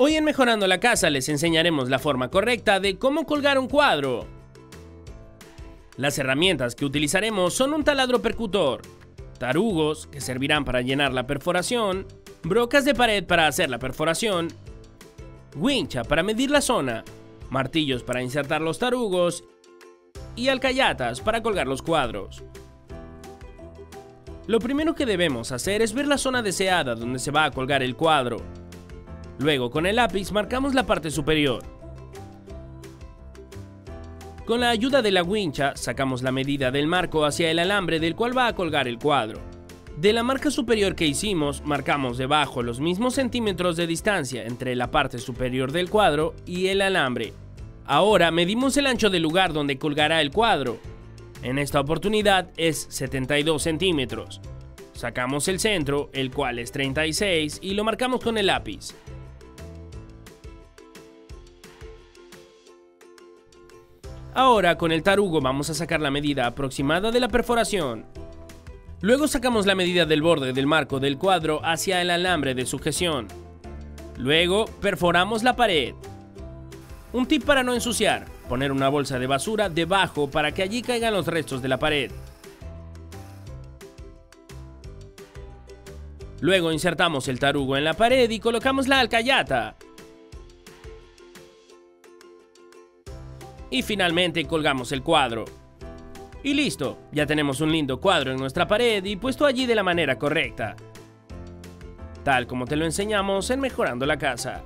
Mejorando la Casa les enseñaremos la forma correcta de cómo colgar un cuadro. Las herramientas que utilizaremos son un taladro percutor, tarugos que servirán para llenar la perforación, brocas de pared para hacer la perforación, wincha para medir la zona, martillos para insertar los tarugos y alcayatas para colgar los cuadros. Lo primero que debemos hacer es ver la zona deseada donde se va a colgar el cuadro. Luego con el lápiz marcamos la parte superior. Con la ayuda de la wincha sacamos la medida del marco hacia el alambre del cual va a colgar el cuadro. De la marca superior que hicimos, marcamos debajo los mismos centímetros de distancia entre la parte superior del cuadro y el alambre. Ahora medimos el ancho del lugar donde colgará el cuadro. En esta oportunidad es 72 centímetros. Sacamos el centro, el cual es 36, y lo marcamos con el lápiz. Ahora con el tarugo vamos a sacar la medida aproximada de la perforación. Luego sacamos la medida del borde del marco del cuadro hacia el alambre de sujeción. Luego perforamos la pared. Un tip para no ensuciar, poner una bolsa de basura debajo para que allí caigan los restos de la pared. Luego insertamos el tarugo en la pared y colocamos la alcayata. Y finalmente colgamos el cuadro. Y listo, ya tenemos un lindo cuadro en nuestra pared y puesto allí de la manera correcta. Tal como te lo enseñamos en Mejorando la Casa.